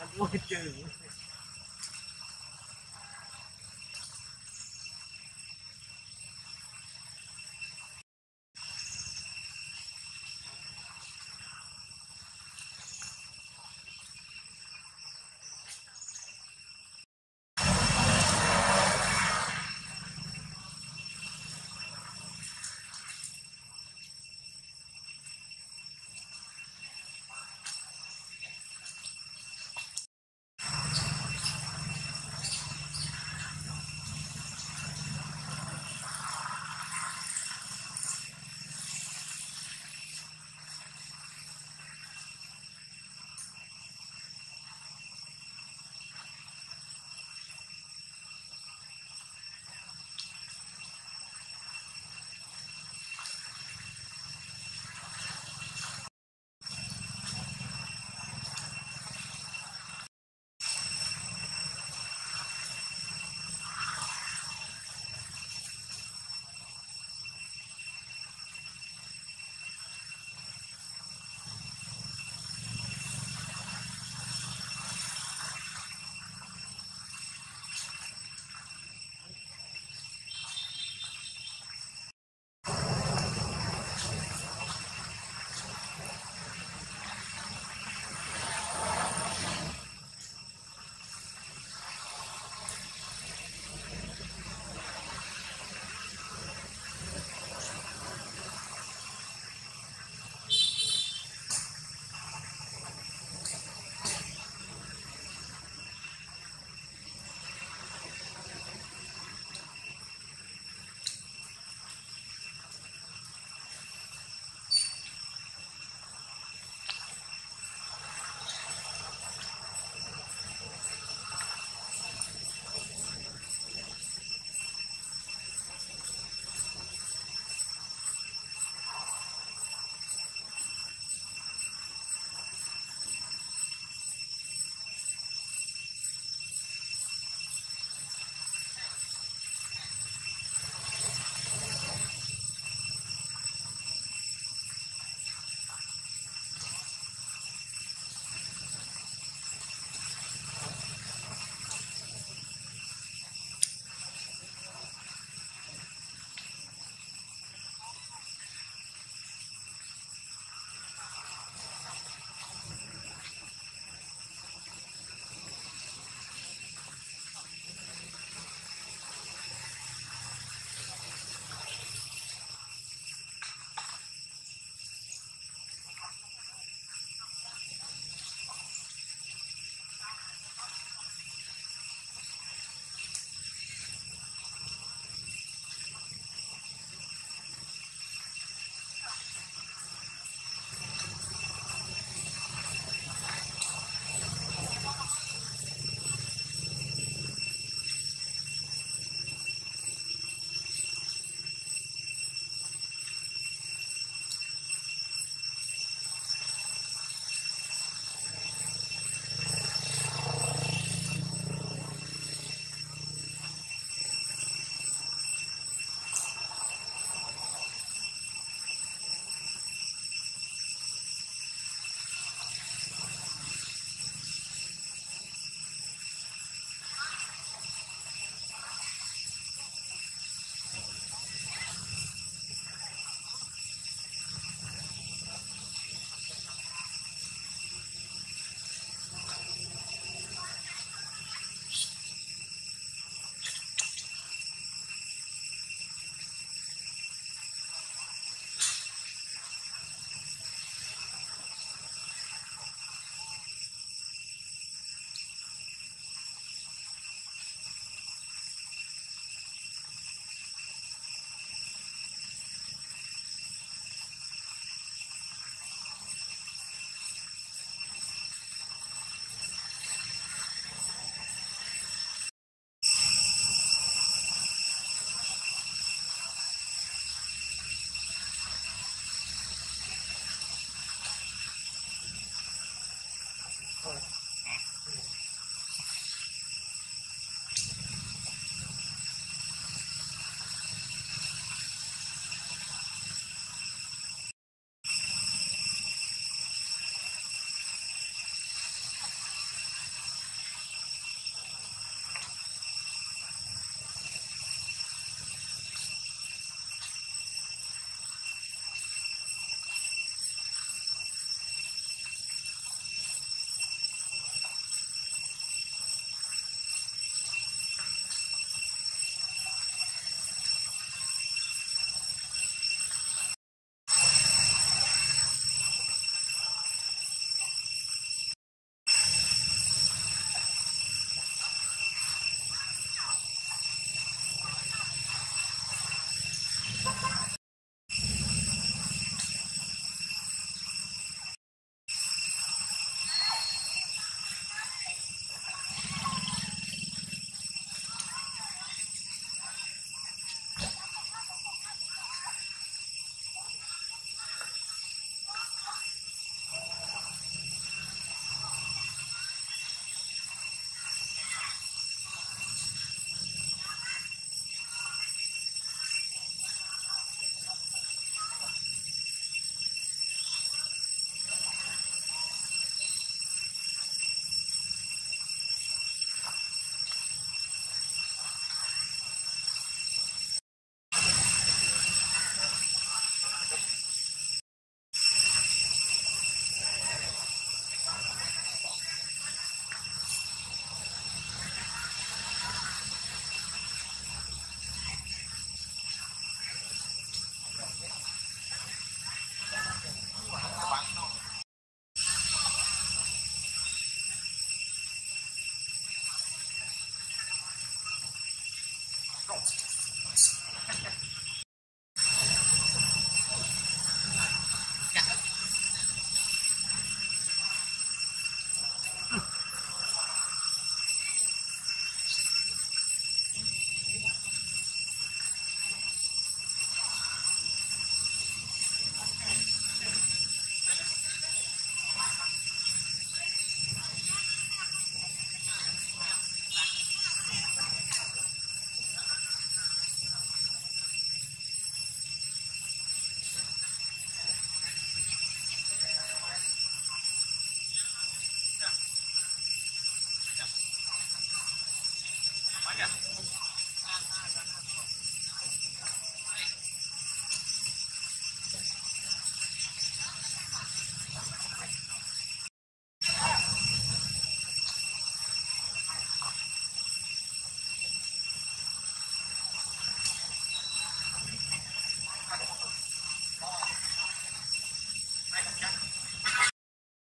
and at you